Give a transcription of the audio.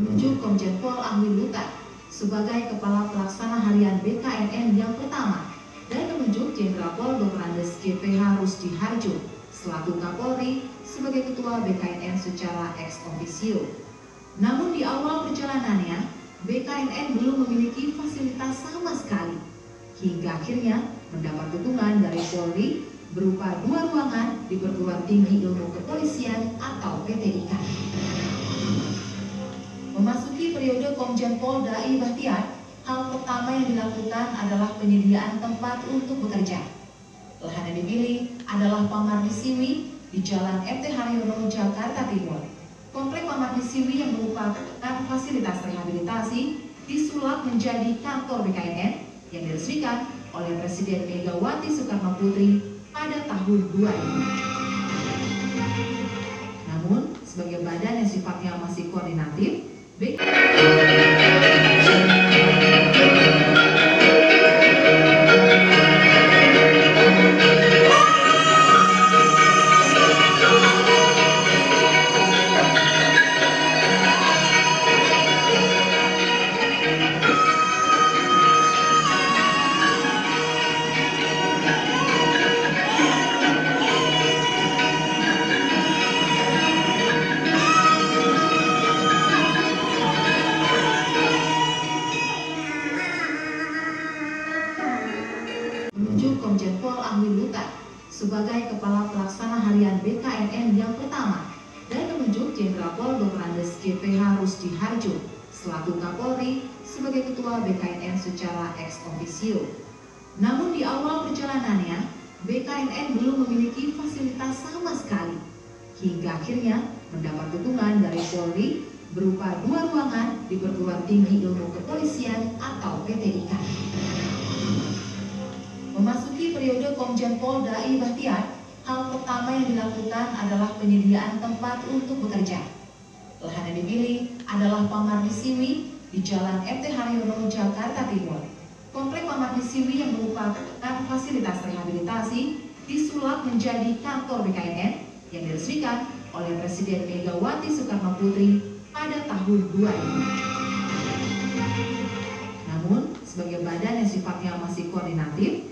menunjuk Komjen Pol Ahwi Lutar sebagai Kepala Pelaksana Harian BKNN yang pertama dan menunjuk Jenderal Pol Dr. Andes GPH Rusdi Harjo selaku Kapolri sebagai Ketua BKNN secara ex officio. Namun di awal perjalanannya, BKNN belum memiliki fasilitas sama sekali. Hingga akhirnya mendapat dukungan dari Polri berupa dua ruangan di Perguruan Tinggi Ilmu Kepolisian atau PTIK. Memasuki periode Komjen Pol Dai Bahtiar, hal pertama yang dilakukan adalah penyediaan tempat untuk bekerja. Lahan yang dipilih adalah Pamardi Siwi di Jalan MT Haryono, Jakarta Timur. Komplek Pamardi Siwi yang merupakan fasilitas rehabilitasi disulap menjadi kantor BKNN yang diresmikan oleh Presiden Megawati Soekarno Putri pada tahun 2000. Namun, sebagai badan yang sifatnya masih koordinatif, menunjuk Komjen Pol Ahwi Lutar sebagai Kepala Pelaksana Harian BKNN yang pertama dan menunjuk Jenderal Pol Dr. GPH Rusdi Harjo selaku Kapolri sebagai Ketua BKNN secara ex officio. Namun di awal perjalanannya, BKNN belum memiliki fasilitas sama sekali. Hingga akhirnya mendapat dukungan dari Polri berupa dua ruangan di Perguruan Tinggi Ilmu Kepolisian atau PTIK. Memasuki periode Komjen Pol Dai Bahtiar, hal pertama yang dilakukan adalah penyediaan tempat untuk bekerja. Lahan yang dipilih adalah Pamardi Siwi di Jalan MT Haryono, Jakarta Timur. Komplek Pamardi Siwi yang merupakan fasilitas rehabilitasi disulap menjadi kantor BKNN yang diresmikan oleh Presiden Megawati Soekarno Putri pada tahun 2000. Namun, sebagai badan yang sifatnya masih koordinatif,